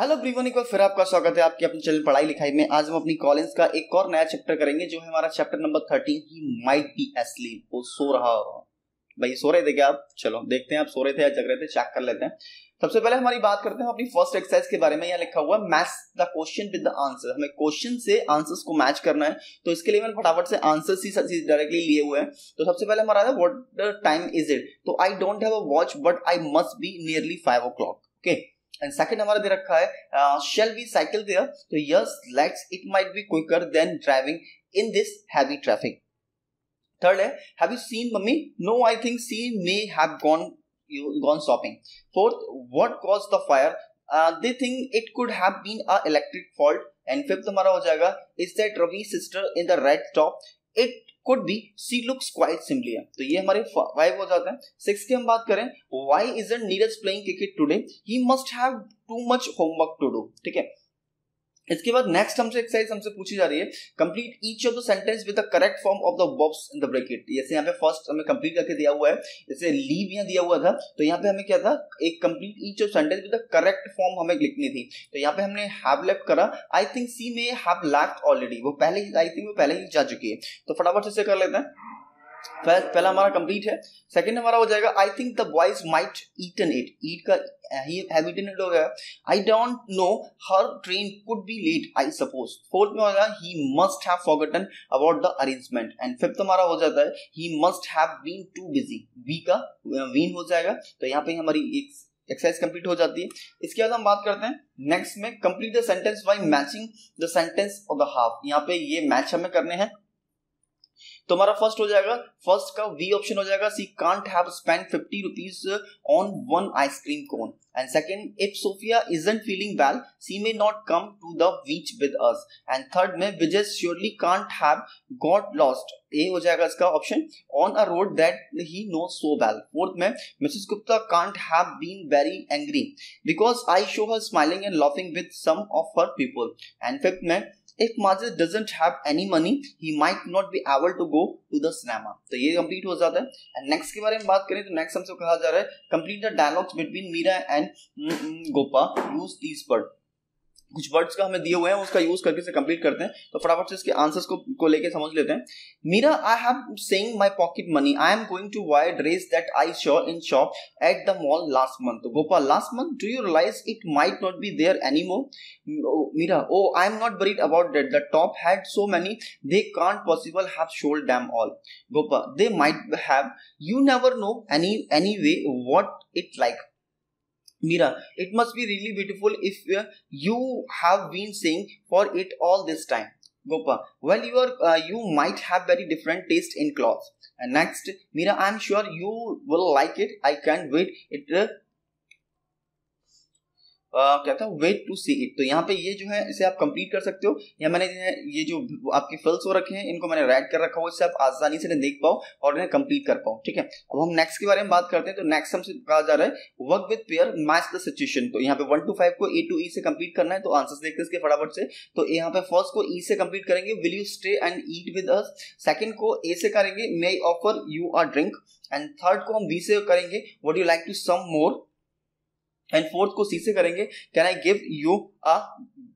Hello everyone एक बार फिर आपका स्वागत है आपके अपने चैनल पढ़ाई लिखाई में। आज हम अपनी कॉलेज का एक और नया चैप्टर करेंगे, जो है हमारा chapter number thirteen he might be asleep वो सो रहा हो भाई सो रहे थे क्या आप? चलो, देखते हैं आप सो रहे थे या जग रहे थे चेक कर लेते हैं। सबसे पहले हमारी बात करते हैं अपनी फ़र्स्ट एक्सरसाइज के बारे में। यहाँ लिखा हुआ match the question with the answer हमें क्वेश्चन से आंसर्स को मैच करना है। तो इसके लिए मैंने फटाफट से आंसर्स ही डायरेक्टली लिए हुए हैं। तो सबसे पहले हमारा है व्हाट टाइम इज़ इट तो I don't have a watch but I must be nearly five o'clock okay and second हमारा दे रखा है शेल बी साइकिल देयर तो yes let's it might be quicker than driving in this heavy traffic third है have you seen mummy? No I think she may have gone you gone shopping fourth what caused the fire they think it could have been a electric fault and fifth हमारा हो जाएगा is that Ravi sister in the red top it could be she looks quite simply तो ये हमारे five हो जाते हैं six की हम बात करें why isn't Neeraj playing cricket today he must have too much homework to do ठीक है इसके बाद नेक्स्ट हमसे एक्सरसाइज हमसे पूछी जा रही है complete each of the sentence with the correct form of the verbs in the bracket जैसे यहाँ पे फ़र्स्ट हमें कंप्लीट करके दिया हुआ है, जैसे लीव यहाँ दिया हुआ था तो यहाँ पे हमें क्या था? एक complete each of sentence with the correct form हमें लिखनी थी। तो यहाँ पे हमने हैव लेफ़्ट करा। I think she may have lacked already वो पहले ही आई थिंक वो पहले ही जा चुकी है। तो फटाफट से कर लेते हैं। पहला हमारा कंप्लीट है। सेकंड हमारा हो जाएगा I think the boys might eaten it eat का ही ईटन हो गया। I don't know her train could be late I suppose fourth में होगा he must have forgotten about the arrangement and fifth हमारा हो जाता है he must have been too busy we का वीन हो जाएगा। तो यहाँ पे हमारी एक एक्सरसाइज कंप्लीट हो जाती है। इसके बाद हम बात करते हैं नेक्स्ट में complete the sentence by matching the sentence of the half यहाँ पे ये मैच हमें करने हैं। तो हमारा फ़र्स्ट हो जाएगा। फ़र्स्ट का वी ऑप्शन हो जाएगा। She can't have spend fifty rupees on one ice cream cone and second if Sophia isn't feeling well she may not come to the beach with us and third में Vijay surely can't have got lost A हो जाएगा इसका option on a road that he know so well fourth में Mrs Gupta can't have been very angry because I saw her smiling and laughing with some of her people and fifth में if Majid doesn't have any money, he might not be able to go to the cinema. तो ये complete हो जाता है। And next के बारे में बात करें तो नेक्स्ट हमसे कहा जा रहा है complete the dialogues between Meera and Gopa use these word कुछ वर्ड्स का हमें दिए हुए हैं, उसका यूज़ करके से कंप्लीट करते हैं। तो फटाफट से इसके आंसर्स को को लेके समझ लेते हैं। Meera I have saving my pocket money I am going to buy dress that I saw in shop at the mall last month Gopal last month do you realise it might not be there any more Meera oh I am not worried about that the top had so many they can't possible have sold them all Gopal they might have you never know any anyway what it like Mira, it must be really beautiful if uh, you have been saying for it all this time. Gopa, well, you are uh, you might have very different taste in clothes. And next, Mira, I am sure you will like it. I can't wait. It uh, क्या था wait to see it तो यहाँ पे ये जो है, इसे आप कंप्लीट कर सकते हो। या मैंने, ये जो आपके फिल्स हो रखे हैं, इनको मैंने राइट कर रखा हो इससे आप आसानी से देख पाओ और इन्हें कंप्लीट कर पाओ, ठीक है? अब हम नेक्स्ट के बारे में बात करते हैं तो नेक्स्ट हमसे कहा जा रहा है work with pair match the situation तो यहाँ पे वन टू फाइव को ए टू ई से कंप्लीट करना है तो आंसर देखते हैं इसके फटाफट से। तो यहाँ पे फ़र्स्ट को ई e से कंप्लीट करेंगे will you stay and eat with us second को ए से करेंगे may offer you are drink and third को हम बी से करेंगे what you like to some more and fourth को सी से करेंगे can I give you a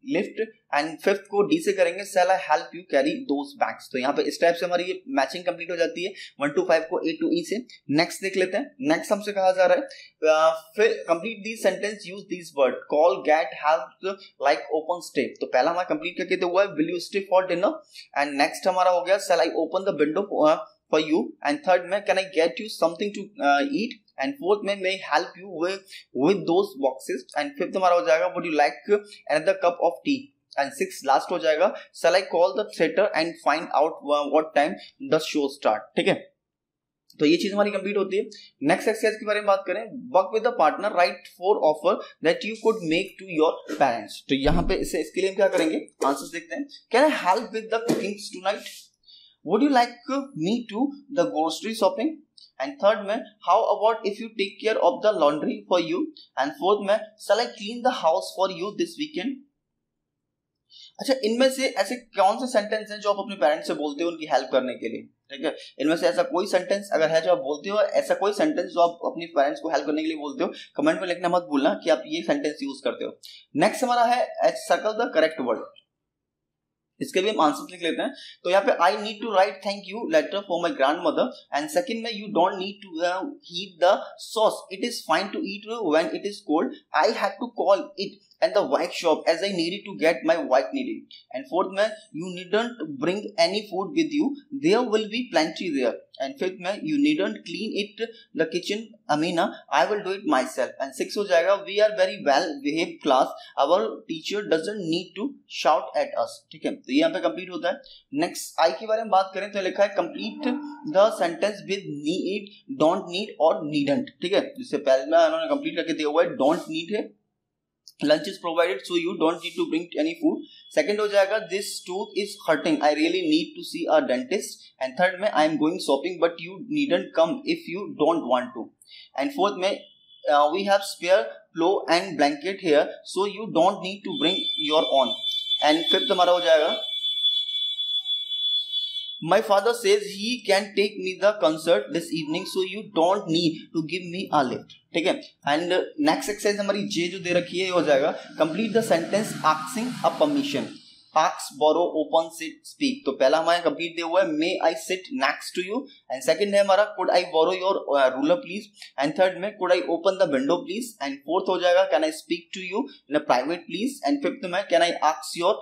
lift and fifth को डी से करेंगे shall I help you carry those bags तो यहाँ पे इस टाइप से हमारी ये मैचिंग कंप्लीट हो जाती है वन टू फाइव को ए टू ई से। नेक्स्ट देख लेते हैं। नेक्स्ट हमसे कहा जा रहा है फिर complete the sentence use this word call get help like open stay तो पहला हमारा कंप्लीट करके तो हुआ है will you stay for dinner and next हमारा हो गया shall I open the window for you and third में can I get you something to eat and fourth में may help you with those boxes and fifth हमारा हो जाएगा would you like another cup of tea and six last हो जाएगा shall I call the theatre and find out what time the show start ठीक है? तो ये चीज़ हमारी कंप्लीट होती है। नेक्स्ट एक्सरसाइज के बारे में बात करें। Work with partner write four offer that you could make to your parents तो यहाँ पे इसे, इसके लिए हम क्या करेंगे? आंसर्स देखते हैं। Can I help with the cooking tonight would you like me to the grocery shopping and third में how about if you take care of the laundry for you and fourth में shall I clean the house for you this weekend अच्छा इनमें से ऐसे कौन से sentence हैं जो आप अपने पेरेंट्स से बोलते हो उनकी हेल्प करने के लिए? ठीक है? इनमें से ऐसा कोई सेंटेंस अगर है जो आप बोलते हो, ऐसा कोई सेंटेंस जो आप अपने पेरेंट्स को हेल्प करने के लिए बोलते हो कमेंट में लिखना मत भूलना कि आप ये सेंटेंस यूज़ करते हो। नेक्स्ट हमारा है सर्कल द करेक्ट वर्ड इसके भी हम आंसर लिख लेते हैं तो यहाँ पे I need to write thank you letter for my grandmother and second में you don't need to heat the sauce it is fine to eat when it is cold I had to call it and the white shop as I needed to get my white needed. And fourth man, you needn't bring any food with you. There will be plenty there. And fifth man, you needn't clean it the kitchen. Amina, I will do it myself. And six हो जाएगा we are very well behaved class. Our teacher doesn't need to shout at us. ठीक है तो ये यहाँ पे complete होता है नेक्स्ट आई के बारे में बात करें तो लिखा है complete the sentence with need don't need और नीडंट ठीक है जिससे पहले में उन्होंने कंप्लीट करके दिया हुआ है डोंट नीड है lunch is provided so you don't need to bring any food second हो जाएगा this tooth is hurting I really need to see a dentist and third में I am going shopping but you needn't come if you don't want to and fourth में we have spare pillow and blanket here so you don't need to bring your own and fifth हमारा हो जाएगा My father says he can take me the concert this evening, so you don't need to give me a lift. ठीक है and next exercise हमारी जे जो दे रखी है ये हो जाएगा complete the sentence asking a permission आक्स borrow open sit speak तो पहला हमारे कंप्लीट दिया हुआ है may I sit next to you and second है हमारा could I borrow your ruler please and third में could I open the window please and fourth हो जाएगा can I speak to you in a private please and fifth में can I ask your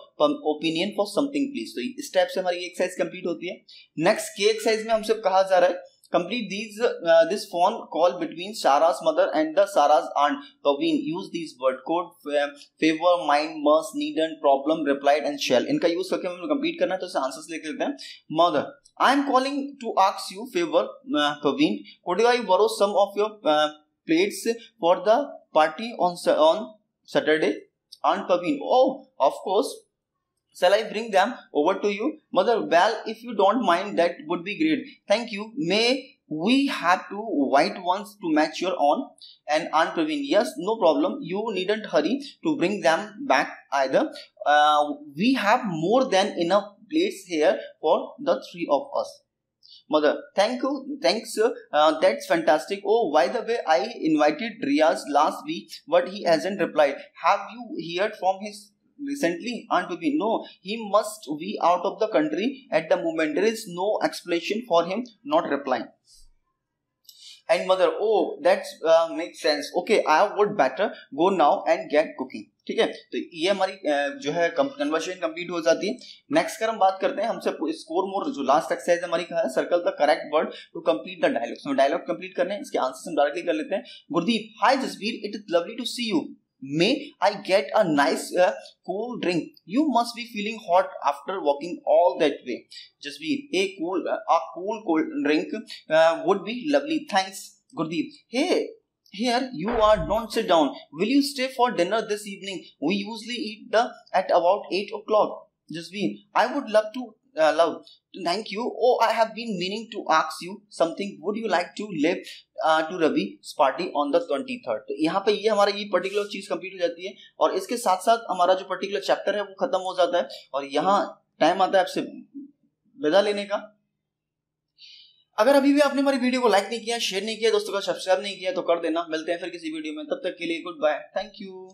opinion for something please तो इस type से हमारी exercise complete होती है। नेक्स्ट के एक्सरसाइज में हमसे कहा जा रहा है complete these uh, this phone call between Sarah's mother and the Sarah's aunt. Paveen use these word code favor, mind, must, needn't, problem, replied and shall. इनका यूज़ करके हमें कंप्लीट करना है तो इसे आंसर्स लिख लेते हैं mother I am calling to ask you Paveen could I borrow some of your uh, plates for the party on on Saturday? Aunt Paveen, oh, of course. Shall I bring them over to you? Mother, well, if you don't mind, that would be great. Thank you. May we have two white ones to match your own? And Aunt Praveen, yes, no problem. You needn't hurry to bring them back either. Uh, we have more than enough plates here for the three of us. Mother, thank you, thanks. Uh, that's fantastic. Oh, by the way, I invited Riaz last week, but he hasn't replied. Have you heard from his recently and to be no he must be out of the country at the moment there is no explanation for him not replying and mother oh that uh, makes sense okay i would better go now and get cooking ठीक है तो ये हमारी जो है conversation complete हो जाती है नेक्स्ट कर हम बात करते हैं हमसे स्कोर मोर जो लास्ट एक्सरसाइज हमारी कहा है circle the correct word to complete the dialogue dialogue complete करने हैं इसके आंसर हम डायरेक्टली कर लेते हैं Gurdeep hi Jasbir it is lovely to see you May I get a nice uh, cool drink? You must be feeling hot after walking all that way. Just be a cool, uh, a cool cold drink uh, would be lovely. Thanks, Gurdeep. Hey, here you are. Don't sit down. Will you stay for dinner this evening? We usually eat the at about eight o'clock. Just be. I would love to uh, love thank you oh i have been meaning to ask you something would you like to live to Ravi party on the twenty third तो यहाँ पे ये हमारा, ये particular चीज़ complete हो जाती है और इसके साथ साथ हमारा जो पर्टिकुलर चैप्टर है वो खत्म हो जाता है और यहाँ टाइम आता है आपसे विदा लेने का। अगर अभी भी आपने हमारी वीडियो को लाइक नहीं किया शेयर नहीं किया, दोस्तों का सब्सक्राइब नहीं किया तो कर देना। मिलते हैं फिर किसी वीडियो में। तब तक के लिए गुड बाय थैंक यू